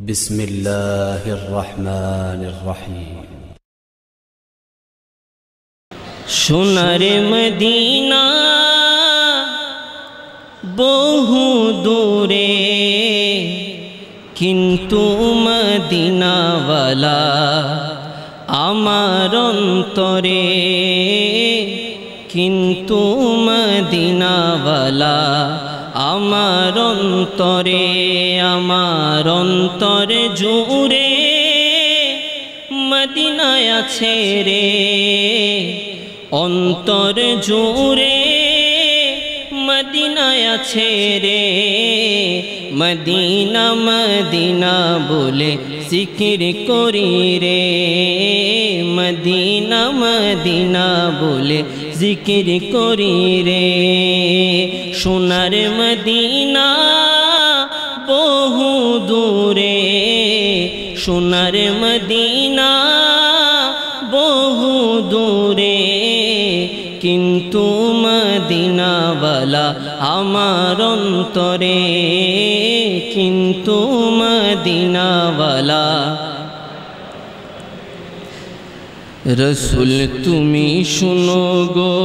بسم الله الرحمن الرحيم সোনার মদিনা বহু দূরে কিন্তু মদিনাওয়ালা আমার অন্তরে কিন্তু মদিনাওয়ালা আমার অন্তরে আমার অন্তরে জুড়ে মদিনায় আছে রে। অন্তর জুড়ে মদিনায় আছে রে। মদিনা মদিনা বলে জিকির করি রে। মদিনা মদিনা বলে জিকির করি রে। সোনার মদিনা বহু দূরে সোনার মদিনা বহু দূরে। কিন্তু মদিনাওয়ালা আমার অন্তরে কিন্তু মদিনাওয়ালা রসুল তুমি শুনো গো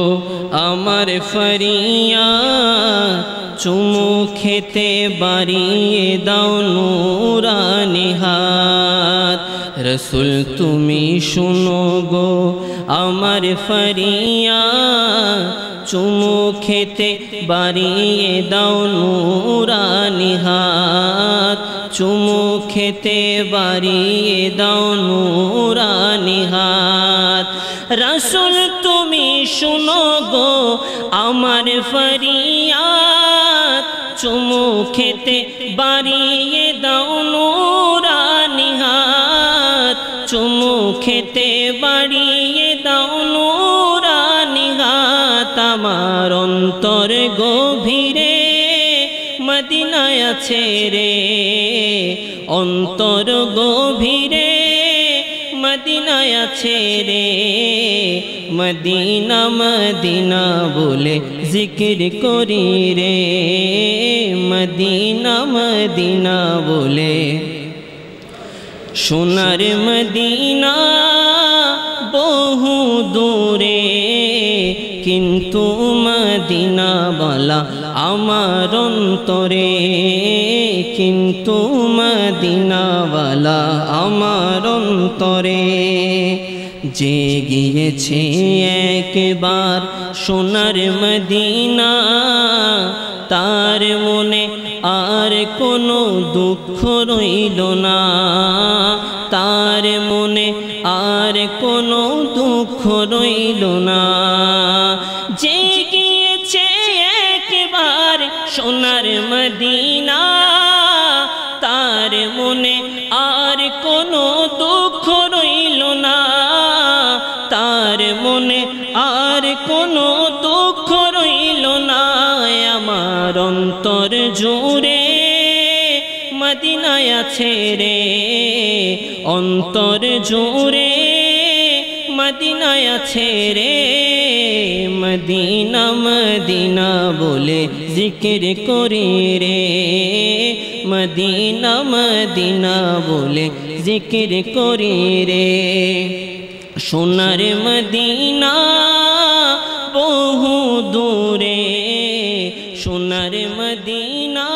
আমার ফরিয়া। চুমু খেতে বাড়িয়ে দাও নুরানি রসুল তুমি শুনো গো আমার ফরিয়া। চুমু খেতে বাড়িয়ে দাও নুরানি চুমু খেতে বাড়িয়ে দাও নুরানি হাত। রসুল, তুমি শুনো গো আমার ফরিয়াত চুমু খেতে বাড়িয়ে দাও নুরানি হাত। চুমু খেতে বাড়িয়ে দাও নুরানি হাত। আমার অন্তর গভীরে মদিনায় আছে রে। অন্তর গভীরে মদিনায় আছে রে। মদিনা মদিনা বলে জিকির করি রে। মদিনা মদিনা বলে সোনার মদিনা বহু দূরে। কিন্তু মদিনা বলা আমার অন্তরে, কিন্তু মদিনাওয়ালা আমার অন্তরে যে গিয়েছে একবার সোনার মদিনা। তার মনে আর কোনো দুঃখ রইল না। তার মনে আর কোনো দুঃখ রইল না। যে সোনার মদিনা, তার মনে আর কোনো দুঃখ রইল না। তার মনে আর কোনো দুঃখ রইল না। আমার অন্তর জুড়ে মদিনায় আছে রে, অন্তর জুড়ে মদিনায় আছে রে। মদিনা মদিনা বলে জিকির করি রে। মদিনা মদিনা বলে জিকির করি রে। সোনার মদিনা বহু দূরে। সোনার মদিনা